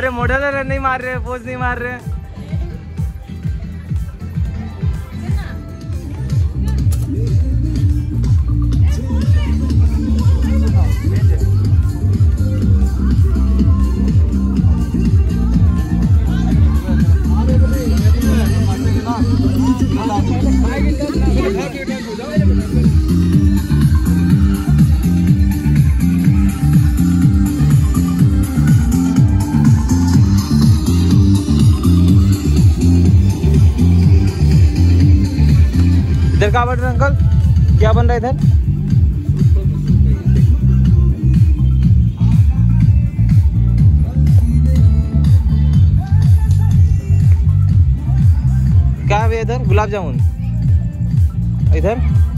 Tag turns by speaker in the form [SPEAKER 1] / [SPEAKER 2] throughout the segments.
[SPEAKER 1] अरे मॉडल नहीं मार रहे पोज नहीं मार रहे। इधर क्या बन रहा अंकल? क्या बन रहा है इधर? क्या है इधर? गुलाब जामुन। इधर?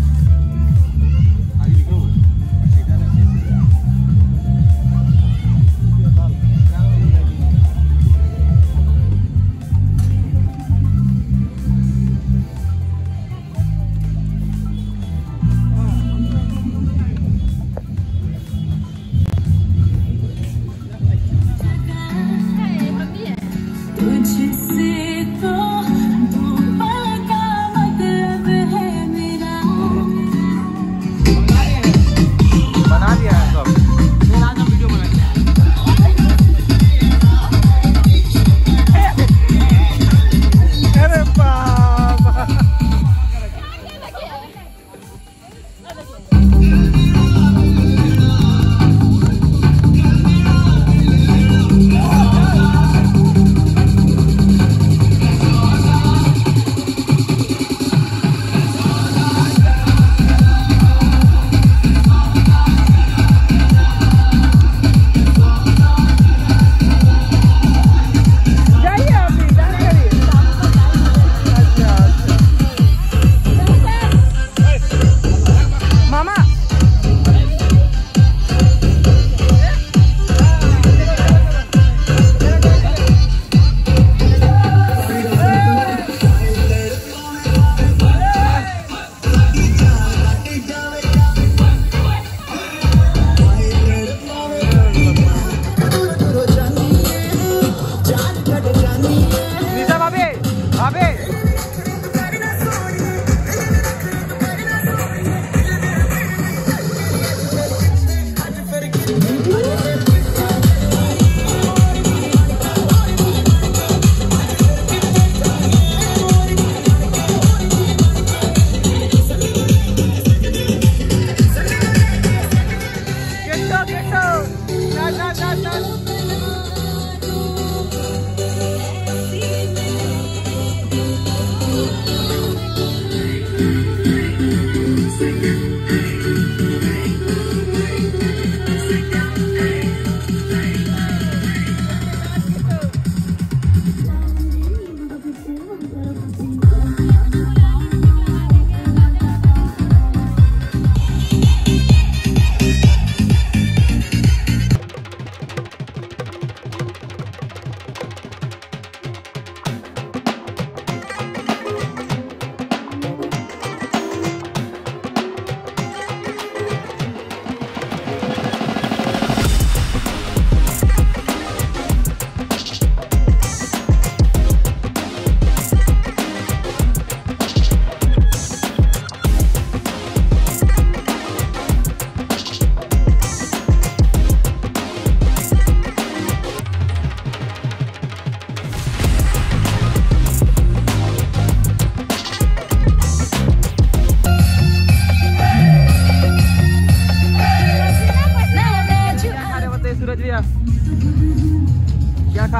[SPEAKER 1] क्या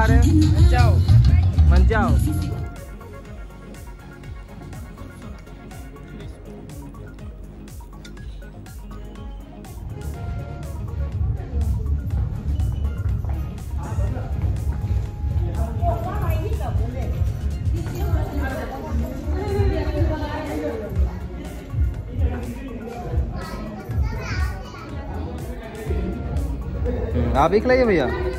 [SPEAKER 1] खा रहे हैं। मंचाओ मंचाओ आप भी खिलाइए भैया।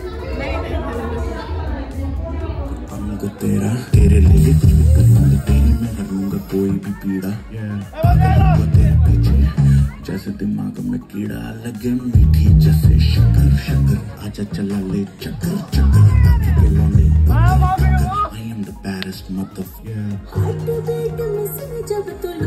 [SPEAKER 2] अंग तेरा, तेरे लिए कुछ भी करना नहीं मैं हरूँगा कोई भी पीड़ा तेरे पीछे। जैसे दिमाग में कीड़ा लगे, मीठी जैसे शक्कर शक्कर। आजा चला ले चक्कर चक्कर। लौंडे I am the baddest
[SPEAKER 3] जब तुल